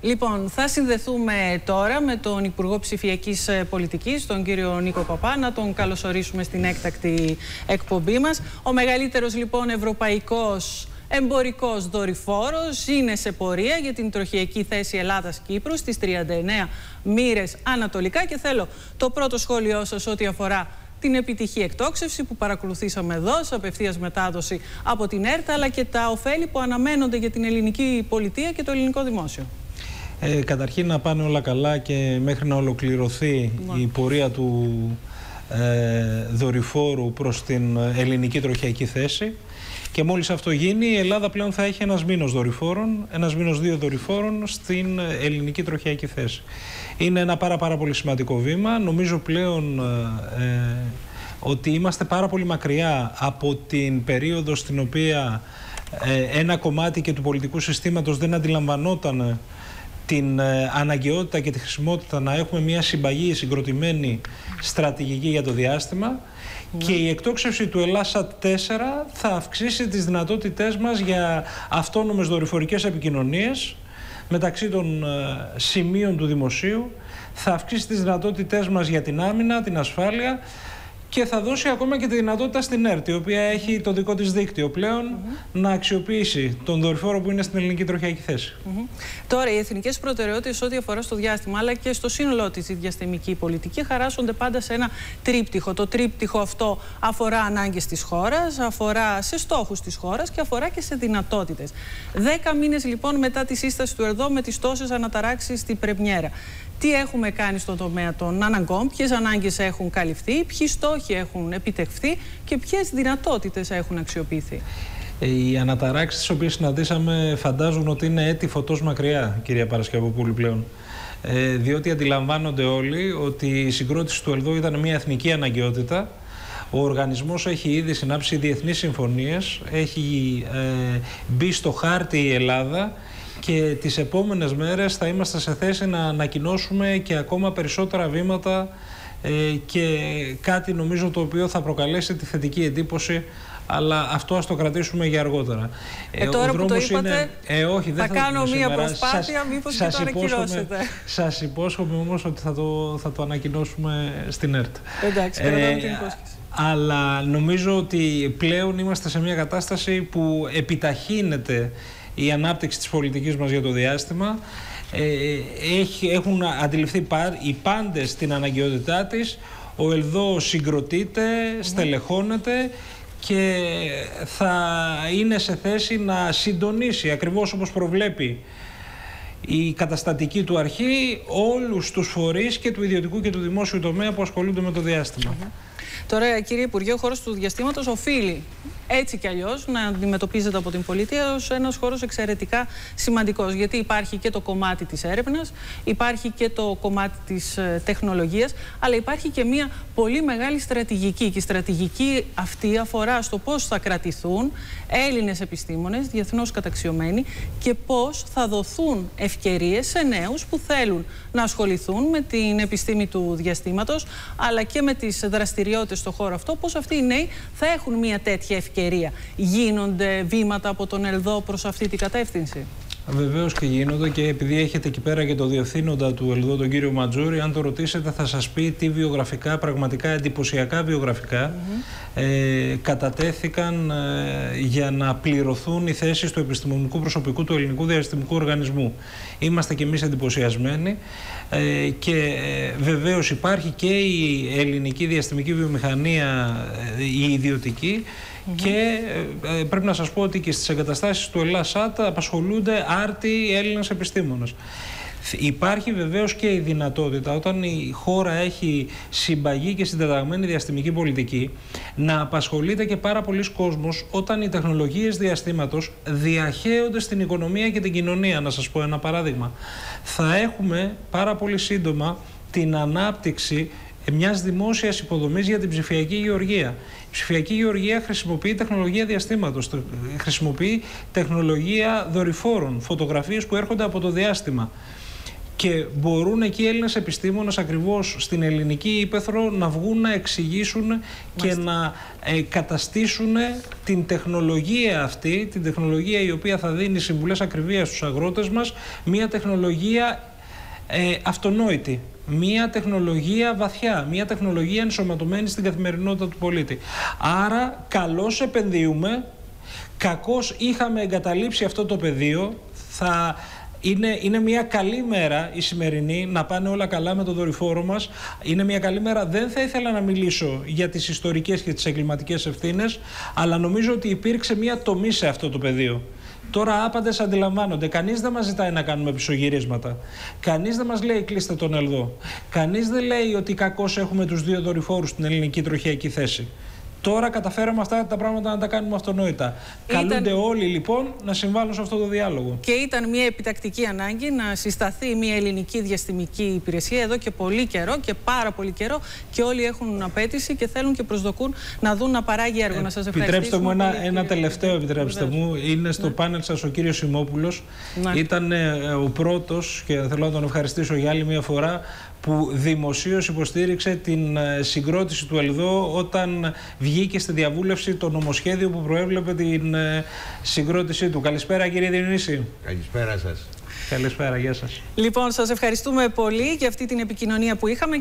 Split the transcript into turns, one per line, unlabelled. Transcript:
Λοιπόν, θα συνδεθούμε τώρα με τον Υπουργό Ψηφιακής Πολιτικής, τον κύριο Νίκο Παπά, να τον καλωσορίσουμε στην έκτακτη εκπομπή μας. Ο μεγαλύτερος λοιπόν ευρωπαϊκός εμπορικός δορυφόρος είναι σε πορεία για την τροχιακή θέση Ελλάδα-Κύπρου στις 39 μοίρες ανατολικά. Και θέλω το πρώτο σχόλιο σας ό,τι αφορά την επιτυχή εκτόξευση που παρακολουθήσαμε εδώ σε απευθείας μετάδοση από την ΕΡΤ, αλλά και τα ωφέλη που αναμένονται για την ελληνική πολιτεία και το ελληνικό δημόσιο.
Ε, καταρχήν να πάνε όλα καλά και μέχρι να ολοκληρωθεί η πορεία του ε, δορυφόρου προς την ελληνική τροχιακή θέση και μόλις αυτό γίνει η Ελλάδα πλέον θα έχει ένας μήνος δορυφόρων, ένας μήνος δύο δορυφόρων στην ελληνική τροχιακή θέση. Είναι ένα πάρα πάρα πολύ σημαντικό βήμα. Νομίζω πλέον ε, ε ότι είμαστε πάρα πολύ μακριά από την περίοδο στην οποία ε, ένα κομμάτι και του πολιτικού συστήματος δεν αντιλαμβανόταν την ε, αναγκαιότητα και τη χρησιμότητα να έχουμε μια συμπαγή συγκροτημένη στρατηγική για το διάστημα. Ναι. και η εκτόξευση του Ελλάσα 4 θα αυξήσει τις δυνατότητές μας για αυτόνομες δορυφορικές επικοινωνίες μεταξύ των ε, σημείων του δημοσίου, θα αυξήσει τις δυνατότητές μας για την άμυνα, την ασφάλεια και θα δώσει ακόμα και τη δυνατότητα στην ΕΡΤ, η οποία έχει το δικό της δίκτυο πλέον, να αξιοποιήσει τον δορυφόρο που είναι στην ελληνική τροχιακή θέση.
Τώρα, οι εθνικές προτεραιότητες ό,τι αφορά στο διάστημα, αλλά και στο σύνολό της η διαστημική πολιτική, χαράσσονται πάντα σε ένα τρίπτυχο. Το τρίπτυχο αυτό αφορά ανάγκες της χώρας, αφορά σε στόχους της χώρας και αφορά και σε δυνατότητες. Δέκα μήνες λοιπόν μετά τη σύσταση του ΕΡΔΟ με τις τόσες αναταράξεις στην Πρεμιέρα τι έχουμε κάνει στον τομέα των αναγκών, ποιες ανάγκες έχουν καλυφθεί, ποιοι στόχοι έχουν επιτευχθεί και ποιες δυνατότητες έχουν αξιοποιηθεί.
Οι αναταράξεις τις οποίες συναντήσαμε φαντάζουν ότι είναι έτη φωτός μακριά, κυρία Παρασκευοπούλη πλέον. Ε, διότι αντιλαμβάνονται όλοι ότι η συγκρότηση του ΕΛΔΟ ήταν μια εθνική αναγκαιότητα. Ο οργανισμός έχει ήδη συνάψει διεθνείς συμφωνίες, έχει ε, μπει στο χάρτη η Ελλάδα και τις επόμενες μέρες θα είμαστε σε θέση να ανακοινώσουμε και ακόμα περισσότερα βήματα ε, και κάτι νομίζω το οποίο θα προκαλέσει τη θετική εντύπωση αλλά αυτό ας το κρατήσουμε για αργότερα.
Ε, τώρα που το είπατε, είναι, ε, όχι, δεν θα, θα κάνω μία προσπάθεια, σας, μήπως σας και το ανακοινώσετε.
Σας υπόσχομαι όμως ότι θα το, θα το ανακοινώσουμε στην ΕΡΤ.
Εντάξει, κρατάμε ε, την υπόσχεση.
Αλλά νομίζω ότι πλέον είμαστε σε μια κατάσταση που επιταχύνεται η ανάπτυξη της πολιτικής μας για το διάστημα. Ε, έχουν αντιληφθεί οι πάντες την αναγκαιότητά της. Ο ΕΛΔΟ συγκροτείται, στελεχώνεται και θα είναι σε θέση να συντονίσει ακριβώς όπως προβλέπει η καταστατική του αρχή όλους τους φορείς και του ιδιωτικού και του δημόσιου τομέα που ασχολούνται με το διάστημα.
Τώρα, κύριε Υπουργέ, ο χώρος του διαστήματος οφείλει έτσι κι αλλιώς να αντιμετωπίζεται από την πολιτεία ως ένας χώρος εξαιρετικά σημαντικός. Γιατί υπάρχει και το κομμάτι της έρευνας, υπάρχει και το κομμάτι της ε, τεχνολογίας, αλλά υπάρχει και μια πολύ μεγάλη στρατηγική. Και η στρατηγική αυτή αφορά στο πώς θα κρατηθούν Έλληνες επιστήμονες, διεθνώς καταξιωμένοι, και πώς θα δοθούν ευκαιρίες σε νέους που θέλουν να ασχοληθούν με την επιστήμη του διαστήματος, αλλά και με τις δραστηριότητες στο χώρο αυτό, πώς αυτοί οι νέοι θα έχουν μια τέτοια ευκαιρία. Γίνονται βήματα από τον ΕΛΔΟ προς αυτή την κατεύθυνση;
Βεβαίως και γίνονται και επειδή έχετε εκεί πέρα και το διευθύνοντα του ΕΛΔΟ, τον κύριο Ματζούρη, αν το ρωτήσετε θα σας πει τι βιογραφικά, πραγματικά εντυπωσιακά βιογραφικά ε, κατατέθηκαν ε, για να πληρωθούν οι θέσεις του επιστημονικού προσωπικού του ελληνικού διαστημικού οργανισμού. Είμαστε κι εμείς εντυπωσιασμένοι ε, και ε, βεβαίως υπάρχει και η ελληνική διαστημική βιομηχανία, ε, η ιδιωτική, και ε, πρέπει να σας πω ότι και στις εγκαταστάσεις του ΕΛΑΣΑΤ απασχολούνται άρτιοι Έλληνες επιστήμονες. Υπάρχει βεβαίως και η δυνατότητα όταν η χώρα έχει συμπαγή και συντεταγμένη διαστημική πολιτική να απασχολείται και πάρα πολλοί κόσμος όταν οι τεχνολογίες διαστήματος διαχέονται στην οικονομία και την κοινωνία. Να σας πω ένα παράδειγμα. Θα έχουμε πάρα πολύ σύντομα την ανάπτυξη μιας δημόσιας υποδομής για την ψηφιακή γεωργία. Η ψηφιακή γεωργία χρησιμοποιεί τεχνολογία διαστήματος, χρησιμοποιεί τεχνολογία δορυφόρων, φωτογραφίες που έρχονται από το διάστημα. και μπορούν εκεί οι Έλληνες επιστήμονες ακριβώς στην ελληνική ύπεθρο να βγουν να εξηγήσουν και να ε, καταστήσουν την τεχνολογία αυτή, την τεχνολογία η οποία θα δίνει συμβουλές ακριβίας στους αγρότες μας, μια τεχνολογία ε, αυτονόητη. Μία τεχνολογία βαθιά, μία τεχνολογία ενσωματωμένη στην καθημερινότητα του πολίτη. Άρα, καλώς επενδύουμε, κακώς είχαμε εγκαταλείψει αυτό το πεδίο, θα είναι, είναι μια καλή μέρα η σημερινή, να πάνε όλα καλά με το δορυφόρο μας. Είναι μια καλή μέρα. Δεν θα ήθελα να μιλήσω για τις ιστορικές και τις εγκληματικές ευθύνες, αλλά νομίζω ότι υπήρξε μια τομή σε αυτό το πεδίο. Τώρα άπαντες αντιλαμβάνονται. Κανείς δεν μας ζητάει να κάνουμε πισωγυρίσματα. Κανείς δεν μας λέει κλείστε τον Ελδό. Κανείς δεν λέει ότι κακώς έχουμε τους δύο δορυφόρους στην ελληνική τροχιακή θέση. Τώρα καταφέραμε αυτά τα πράγματα να τα κάνουμε αυτονόητα. Ήταν... Καλούνται όλοι λοιπόν να συμβάλλουν σε αυτό το διάλογο.
Και ήταν μια επιτακτική ανάγκη να συσταθεί μια ελληνική διαστημική υπηρεσία εδώ και πολύ καιρό και πάρα πολύ καιρό και όλοι έχουν απέτηση και θέλουν και προσδοκούν να δουν να παράγει έργο. Ε, να σας
επιτρέψτε μου ένα, ένα τελευταίο, επιτρέψτε μου. Είναι στο ναι. πάνελ σας ο κύριος Σιμόπουλος. Ναι. Ήταν ε, ο πρώτος και θέλω να τον ευχαριστήσω για άλλη μια φορά που δημοσίως υποστήριξε την ε, συγκρότηση του ΕΛΔΟ όταν βγήκε στη διαβούλευση το νομοσχέδιο που προέβλεπε την ε, συγκρότησή του. Καλησπέρα κύριε Διονύση.
Καλησπέρα σας.
Καλησπέρα, γεια σας.
Λοιπόν, σας ευχαριστούμε πολύ για αυτή την επικοινωνία που είχαμε.